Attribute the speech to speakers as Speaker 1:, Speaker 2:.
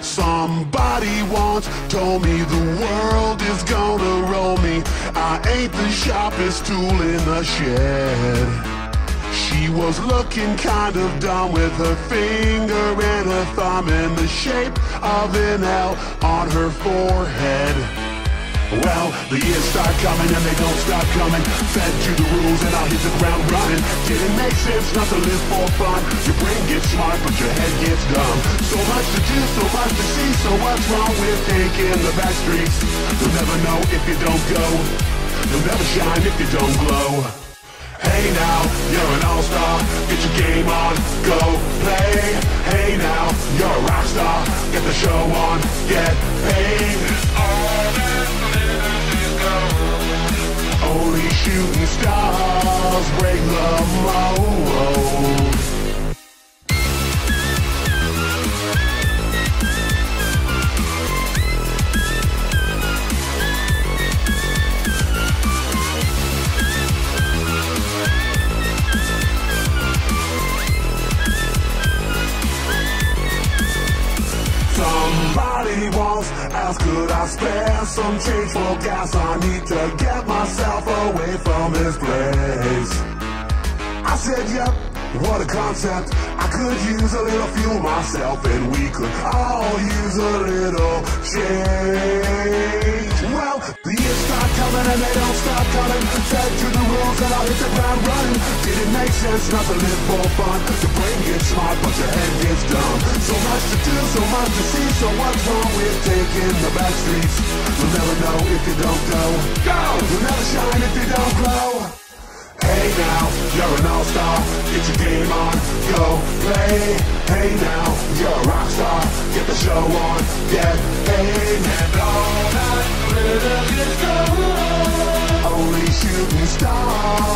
Speaker 1: Somebody once told me the world is gonna roll me. I ain't the sharpest tool in the shed. She was looking kind of dumb with her finger and her thumb in the shape of an L on her forehead. Well, the years start coming and they don't stop coming. Fed to the rules and I'll hit the ground running. Didn't make sense not to live for fun. Your brain gets smart but your head gets dumb. So much to do, so much to see. So what's wrong with taking the back streets? You'll never know if you don't go. You'll never shine if you don't glow. Hey now, you're an all-star. Get your game on, go play. Hey now, star. Get the show on, get paid. All is gold Only shooting stars break the mold Somebody once asked could I spare. Some change for gas. I need to get myself away from this place. I said yep, what a concept. I could use a little fuel myself and we could all use a little change. Well, the years start coming and they don't stop coming. Fed to the rules and I'll hit the ground running. Did it make sense not to live for fun? Smart but your head gets dumb So much to do, so much to see So what's wrong with taking the back streets? You'll never know if you don't go Go! You'll never shine if you don't glow Hey now, you're an all-star, get your game on, go play. Hey now, you're a rock star, get the show on, get paid. And all that glitters is gold. Only shooting stars